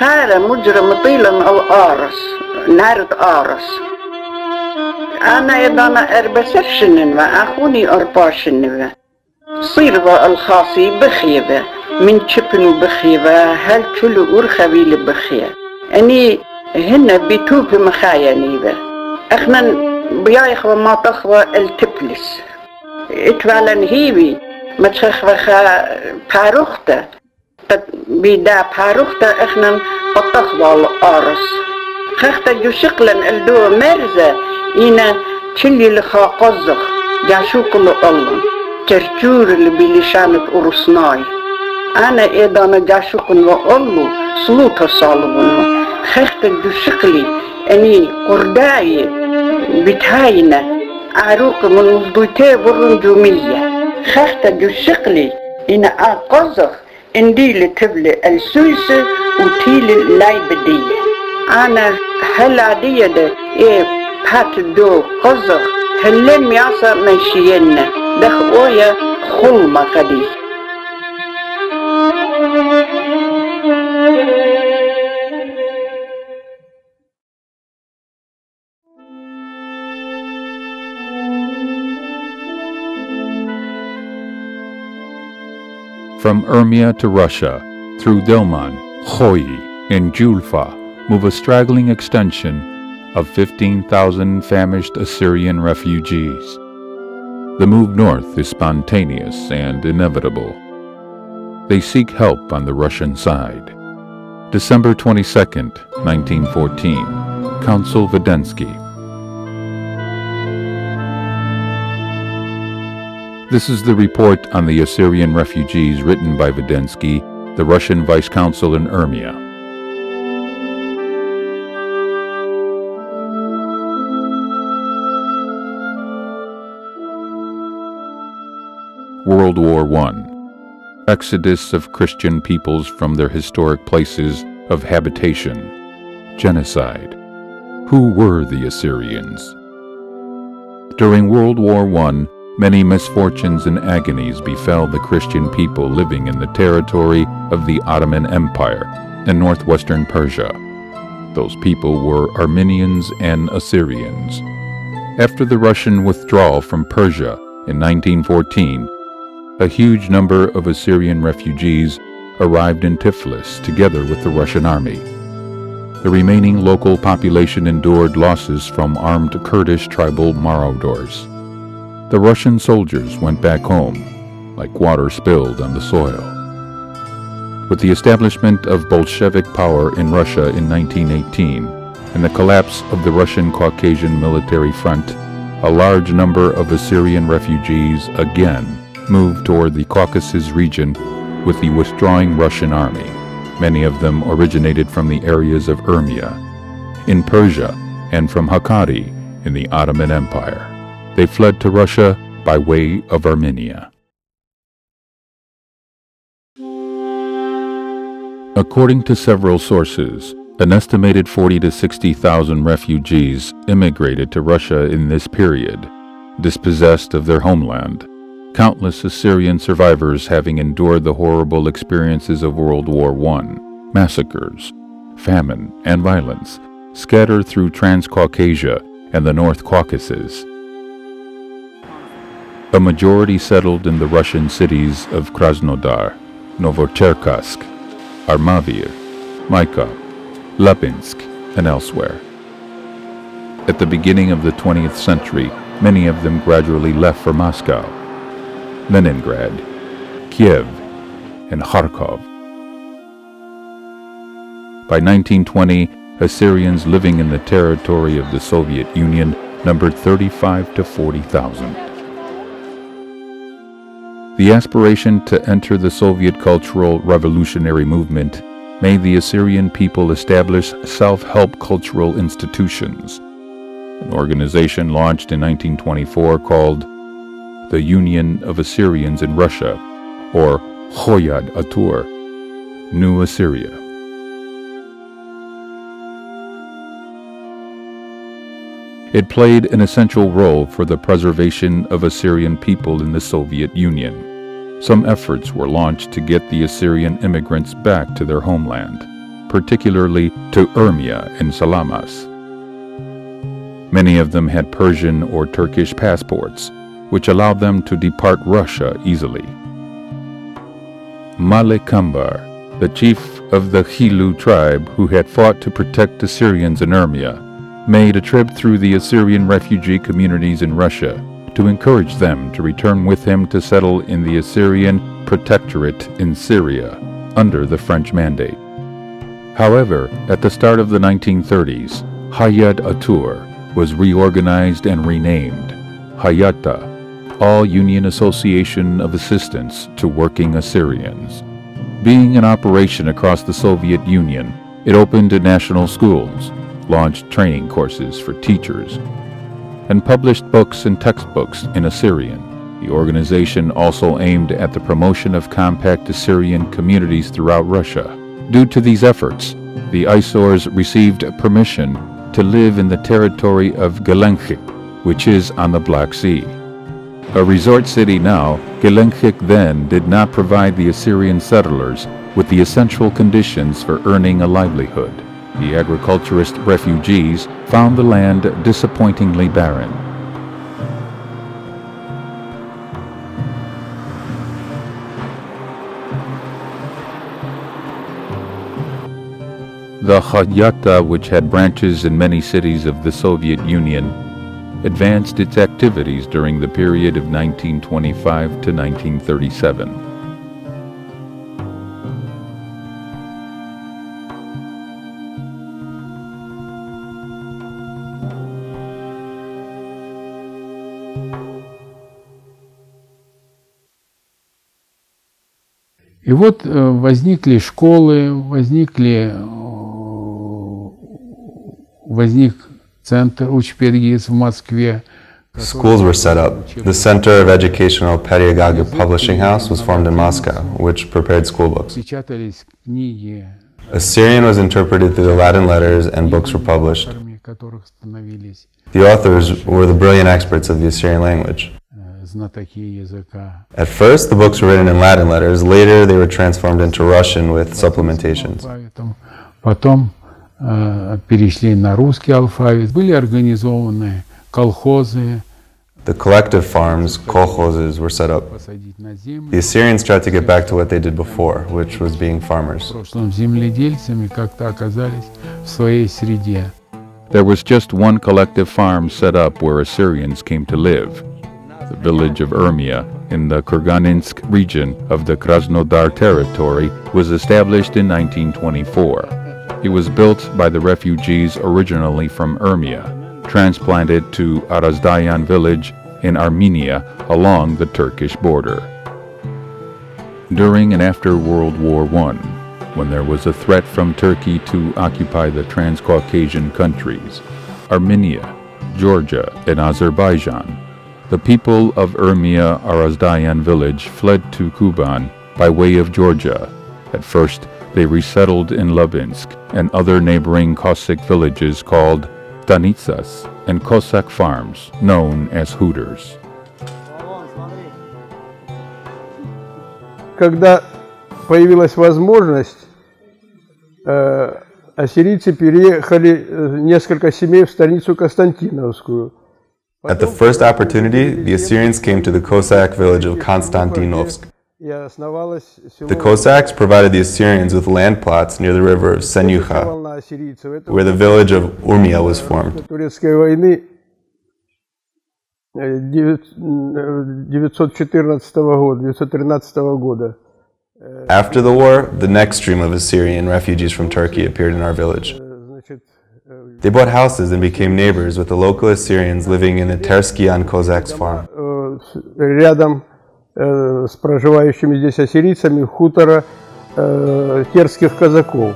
خارة مجرم طيلا أو آرس نارد آرس. أنا إذا أنا أربسر شننوا أخوني أربع شننوا صير الخاصي بخيبة من شبن بخيبة هل كل أرخبي لبخية أني هن بيتوب مخايني به أخنا بيايخ ما تخوى التبلس اتوالا هيبي ما تخوى خا باروخته بيدا باروختا اخنا بطخوى الأرس خختا جو شقلا الدو مرزة إنا تشلي لخا قزخ جاشوك الله ترجور اللي بلشانة أرسناي أنا إيضانا جاشوكن وأولو سلوطة صالبون خخت جو شقلي أني قرداي بتهاينا عروق من مفضوتي برنجومية خخت جو شقلي إن أقزخ انديلي تبلي السويسة لايب دي أنا هالعدية ده إيه بحات دو قزخ هلم يعصى ماشينا دخ أويا خلما قديس. From Urmia to Russia, through Dilman, Khoy, and Julfa, move a straggling extension of 15,000 famished Assyrian refugees. The move north is spontaneous and inevitable. They seek help on the Russian side. December 22, 1914, Consul Vidensky. This is the report on the Assyrian refugees written by Vidensky, the Russian vice consul in Urmia. World War I Exodus of Christian peoples from their historic places of habitation. Genocide. Who were the Assyrians? During World War I, many misfortunes and agonies befell the Christian people living in the territory of the Ottoman Empire in northwestern Persia. Those people were Armenians and Assyrians. After the Russian withdrawal from Persia in 1914, a huge number of Assyrian refugees arrived in Tiflis together with the Russian army. The remaining local population endured losses from armed Kurdish tribal marauders. The Russian soldiers went back home, like water spilled on the soil. With the establishment of Bolshevik power in Russia in 1918 and the collapse of the Russian Caucasian Military Front, a large number of Assyrian refugees again moved toward the Caucasus region with the withdrawing Russian army. Many of them originated from the areas of Urmia, in Persia, and from Hakkari in the Ottoman Empire. They fled to Russia by way of Armenia. According to several sources, an estimated 40 to 60,000 refugees immigrated to Russia in this period, dispossessed of their homeland countless Assyrian survivors having endured the horrible experiences of World War I, massacres, famine, and violence scattered through Transcaucasia and the North Caucasus. A majority settled in the Russian cities of Krasnodar, Novocherkassk, Armavir, Maikop, Labinsk, and elsewhere. At the beginning of the 20th century, many of them gradually left for Moscow Leningrad, Kiev, and Kharkov. By 1920, Assyrians living in the territory of the Soviet Union numbered 35 to 40,000. The aspiration to enter the Soviet Cultural Revolutionary Movement made the Assyrian people establish self-help cultural institutions, an organization launched in 1924 called the Union of Assyrians in Russia, or Khoyad Atur, New Assyria. It played an essential role for the preservation of Assyrian people in the Soviet Union. Some efforts were launched to get the Assyrian immigrants back to their homeland, particularly to Urmia and Salamas. Many of them had Persian or Turkish passports, which allowed them to depart Russia easily. Malik Kambar, the chief of the Khilu tribe who had fought to protect the Syrians in Urmia, made a trip through the Assyrian refugee communities in Russia to encourage them to return with him to settle in the Assyrian protectorate in Syria under the French mandate. However, at the start of the 1930s, Hayat Atur was reorganized and renamed Hayata, All Union Association of Assistance to Working Assyrians. Being in operation across the Soviet Union, it opened national schools, launched training courses for teachers, and published books and textbooks in Assyrian. The organization also aimed at the promotion of compact Assyrian communities throughout Russia. Due to these efforts, the Isors received permission to live in the territory of Gelendzhik, which is on the Black Sea. A resort city now, Gelendzhik then did not provide the Assyrian settlers with the essential conditions for earning a livelihood. The agriculturist refugees found the land disappointingly barren. The Khayyata, which had branches in many cities of the Soviet Union, advanced its activities during the period of 1925 to 1937. И вот возникли школы, возникли возник центр Учпедгиз в Москве. Schools were set up. The Center of Educational Pedagogic Publishing House was formed in Moscow, which prepared school books. Печатались книги, Assyrian was interpreted through the Latin letters and books were published. авторами которых становились The authors were the brilliant experts of the Assyrian language. э, знатоки языка. At first, the books were written in Latin letters. Later, they were transformed into Russian with supplementations. Алфавитом. Потом э, перешли на русский алфавит. Были организованы колхозы, The collective farms, kolkhozes, were set up. посадить на The землю. Assyrians tried to get back to what they did before, which was being В farmers. прошлом земледельцами как-то оказались в своей среде. There was just one collective farm set up where Assyrians came to live. The village of Urmia in the Kurganinsk region of the Krasnodar territory was established in 1924. It was built by the refugees originally from Urmia, transplanted to Arazdayan village in Armenia along the Turkish border. During and after World War I, when there was a threat from Turkey to occupy the Transcaucasian countries, Armenia, Georgia, and Azerbaijan, the people of Urmia Arazdayan village fled to Kuban by way of Georgia. At first, they resettled in Labinsk and other neighboring Cossack villages called stanitsas and Cossack farms, known as Khutors. Когда появилась возможность, э, ассирийцы переехали э, несколько семей в станицу Константиновскую – at the first opportunity, the Assyrians came to the Cossack village of Konstantinovsk. The Cossacks provided the Assyrians with land plots near the river of Senyucha, where the village of Urmia was formed. After the war, the next stream of Assyrian refugees from Turkey appeared in our village. They bought houses and became neighbors with the local Assyrians living in the Terskian Cossacks farm. Э, рядом э, с проживающими здесь ассирийцами хутора э, терских казаков.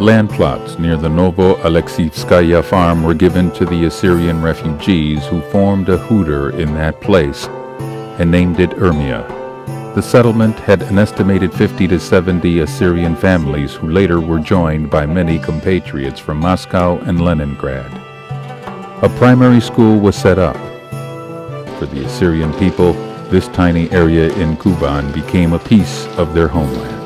Land plots near the Novo Alexeyevskaya farm were given to the Assyrian refugees who formed a khutor in that place and named it Urmia. The settlement had an estimated 50 to 70 Assyrian families who later were joined by many compatriots from Moscow and Leningrad. A primary school was set up. For the Assyrian people, this tiny area in Kuban became a piece of their homeland.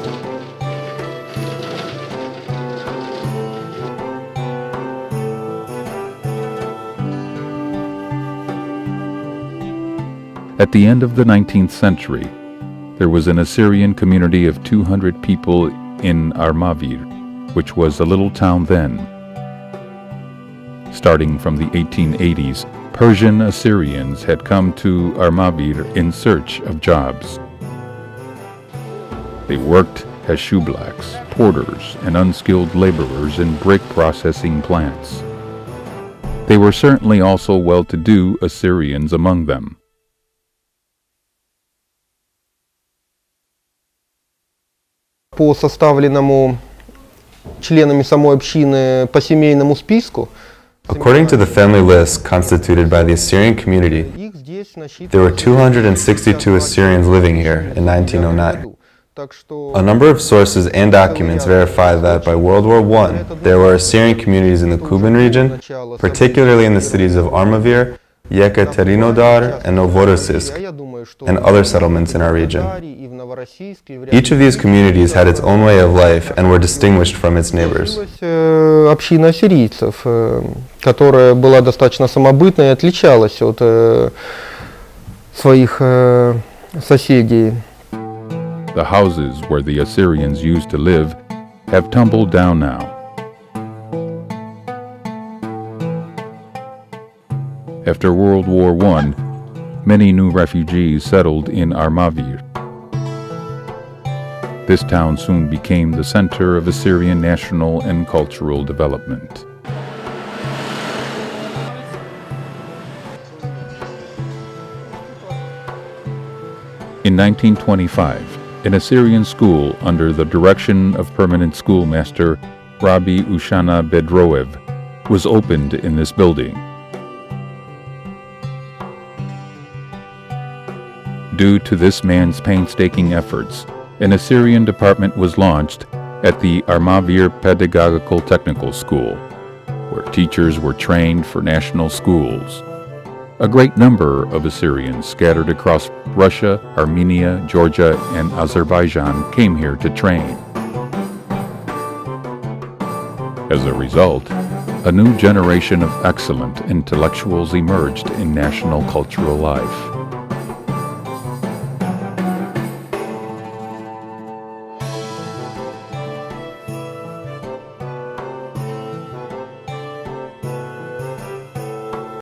At the end of the 19th century, there was an Assyrian community of 200 people in Armavir, which was a little town then. Starting from the 1880s, Persian Assyrians had come to Armavir in search of jobs. They worked as shoeblacks, porters, and unskilled laborers in brick processing plants. They were certainly also well-to-do Assyrians among them. По составленному членами самой общины по семейному списку According to the family list constituted by the Assyrian community, их здесь there were 262 Assyrians living here in 1909. Так что A number of sources and documents verify that by World War I, there were Assyrian communities in the Kuban region, particularly in the cities of Armavir, Yekaterinodar, and Novorossiysk, я думаю, что and other settlements in our region. и в Новороссийске, и в Each of these communities had its own way of life and were distinguished from its neighbors. Появилась, э, община ассирийцев, э, которая была достаточно самобытной и отличалась от э, своих э, соседей. The houses where the Assyrians used to live have tumbled down now. After World War I, many new refugees settled in Armavir. This town soon became the center of Assyrian national and cultural development. In 1925, an Assyrian school under the direction of permanent schoolmaster Rabbi Ushana Bedroev was opened in this building. Due to this man's painstaking efforts, an Assyrian department was launched at the Armavir Pedagogical Technical School, where teachers were trained for national schools. A great number of Assyrians scattered across Russia, Armenia, Georgia, and Azerbaijan came here to train. As a result, a new generation of excellent intellectuals emerged in national cultural life.